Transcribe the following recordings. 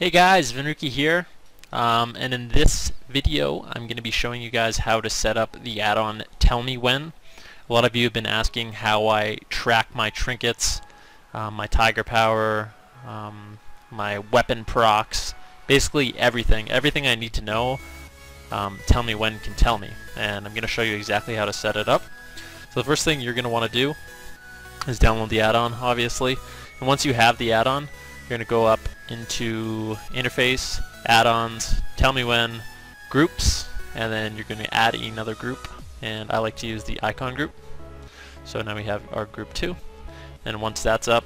Hey guys, Venruki here, um, and in this video I'm going to be showing you guys how to set up the add-on Tell Me When. A lot of you have been asking how I track my trinkets, um, my Tiger Power, um, my weapon procs, basically everything. Everything I need to know, um, Tell Me When can tell me, and I'm going to show you exactly how to set it up. So the first thing you're going to want to do is download the add-on, obviously, and once you have the add-on, you're going to go up into interface, add-ons, tell me when, groups, and then you're going to add another group. And I like to use the icon group. So now we have our group 2. And once that's up,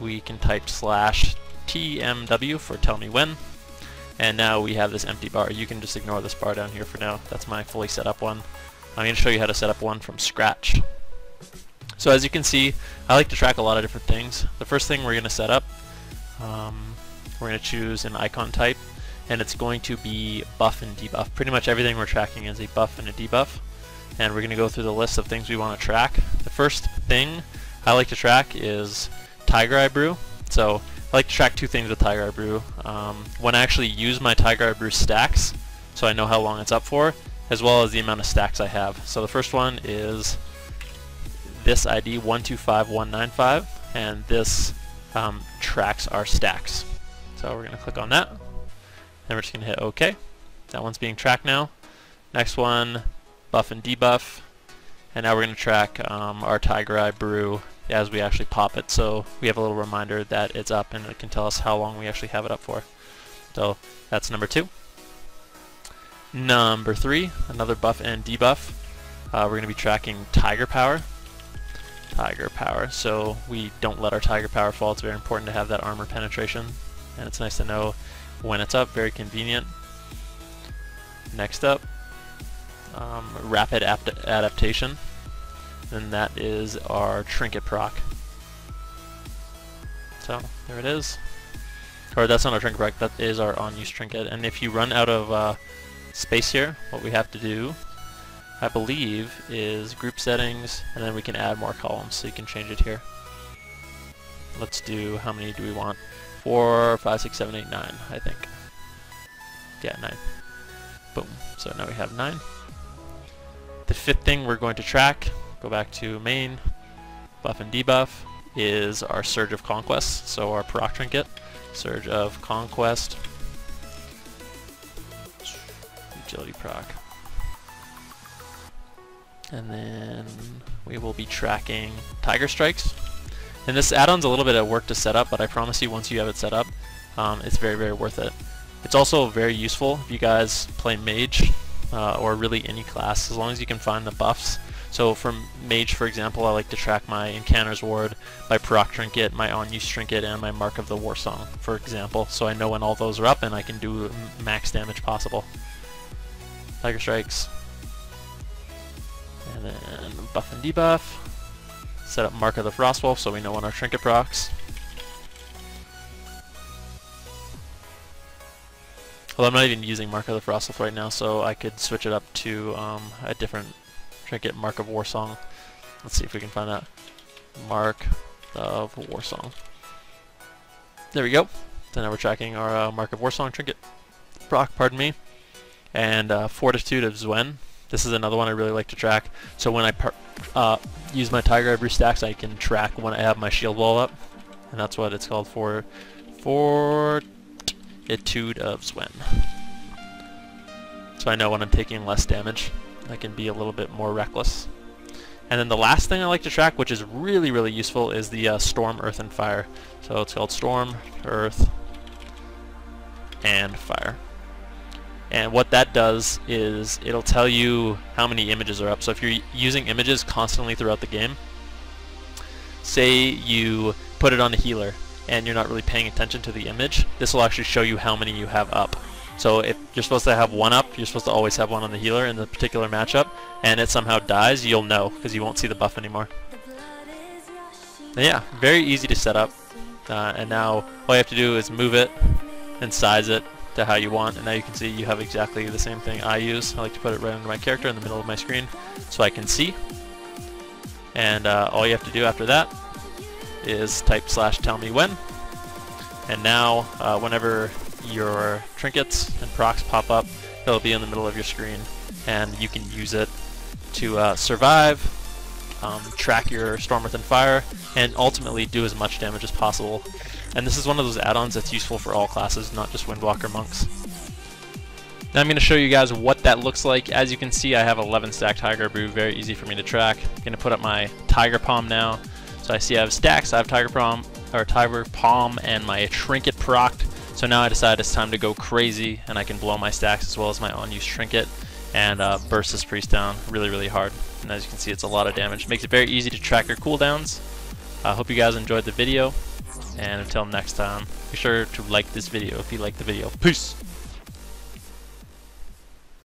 we can type slash tmw for tell me when. And now we have this empty bar. You can just ignore this bar down here for now. That's my fully set up one. I'm going to show you how to set up one from scratch. So as you can see, I like to track a lot of different things. The first thing we're going to set up um, we're going to choose an icon type and it's going to be buff and debuff. Pretty much everything we're tracking is a buff and a debuff and we're going to go through the list of things we want to track. The first thing I like to track is Tiger Eye Brew. So I like to track two things with Tiger Eye Brew. Um, when I actually use my Tiger Eye Brew stacks, so I know how long it's up for, as well as the amount of stacks I have. So the first one is this ID 125195 and this um, tracks our stacks. So we're going to click on that. Then we're just going to hit OK. That one's being tracked now. Next one, buff and debuff. And now we're going to track um, our Tiger Eye Brew as we actually pop it. So we have a little reminder that it's up and it can tell us how long we actually have it up for. So that's number two. Number three, another buff and debuff. Uh, we're going to be tracking Tiger Power. Tiger Power. So we don't let our Tiger Power fall. It's very important to have that armor penetration. And it's nice to know when it's up. Very convenient. Next up, um, Rapid Adaptation. And that is our Trinket proc. So there it is. Or that's not our Trinket proc, that is our on-use Trinket. And if you run out of uh, space here, what we have to do I believe, is group settings, and then we can add more columns, so you can change it here. Let's do, how many do we want? Four, five, six, seven, eight, nine, I think. Yeah, nine. Boom. So now we have nine. The fifth thing we're going to track, go back to main, buff and debuff, is our Surge of Conquest, so our proc trinket. Surge of Conquest. Agility proc. And then we will be tracking Tiger Strikes. And this add-on's a little bit of work to set up, but I promise you once you have it set up, um, it's very, very worth it. It's also very useful if you guys play Mage, uh, or really any class, as long as you can find the buffs. So for Mage, for example, I like to track my Incanter's Ward, my Proc Trinket, my On-Use Trinket, and my Mark of the Warsong, for example. So I know when all those are up and I can do max damage possible. Tiger Strikes, and then buff and debuff. Set up Mark of the Frostwolf so we know when our trinket procs. Well, I'm not even using Mark of the Frostwolf right now, so I could switch it up to um, a different trinket, Mark of Warsong. Let's see if we can find that. Mark of Warsong. There we go. So now we're tracking our uh, Mark of Warsong trinket. Proc, pardon me. And uh, Fortitude of Xuen. This is another one I really like to track. So when I uh, use my Tiger Brew stacks, I can track when I have my shield wall up. And that's what it's called for Fortitude of Xuen. So I know when I'm taking less damage, I can be a little bit more reckless. And then the last thing I like to track, which is really, really useful, is the uh, Storm, Earth, and Fire. So it's called Storm, Earth, and Fire. And what that does is it'll tell you how many images are up. So if you're using images constantly throughout the game, say you put it on a healer and you're not really paying attention to the image, this will actually show you how many you have up. So if you're supposed to have one up, you're supposed to always have one on the healer in the particular matchup, and it somehow dies, you'll know, because you won't see the buff anymore. And yeah, very easy to set up. Uh, and now all you have to do is move it and size it to how you want and now you can see you have exactly the same thing I use. I like to put it right under my character in the middle of my screen so I can see and uh, all you have to do after that is type slash tell me when and now uh, whenever your trinkets and procs pop up. It'll be in the middle of your screen, and you can use it to uh, survive, um, track your storm within fire, and ultimately do as much damage as possible. And this is one of those add-ons that's useful for all classes, not just Windwalker monks. Now I'm going to show you guys what that looks like. As you can see, I have 11 stack Tiger Brew, very easy for me to track. I'm going to put up my Tiger Palm now. So I see I have stacks, I have Tiger Palm, or Tiger Palm, and my Trinket procced. So now I decide it's time to go crazy, and I can blow my stacks as well as my unused Trinket, and uh, burst this priest down really, really hard. And as you can see, it's a lot of damage. Makes it very easy to track your cooldowns. I uh, hope you guys enjoyed the video, and until next time, be sure to like this video if you like the video. Peace!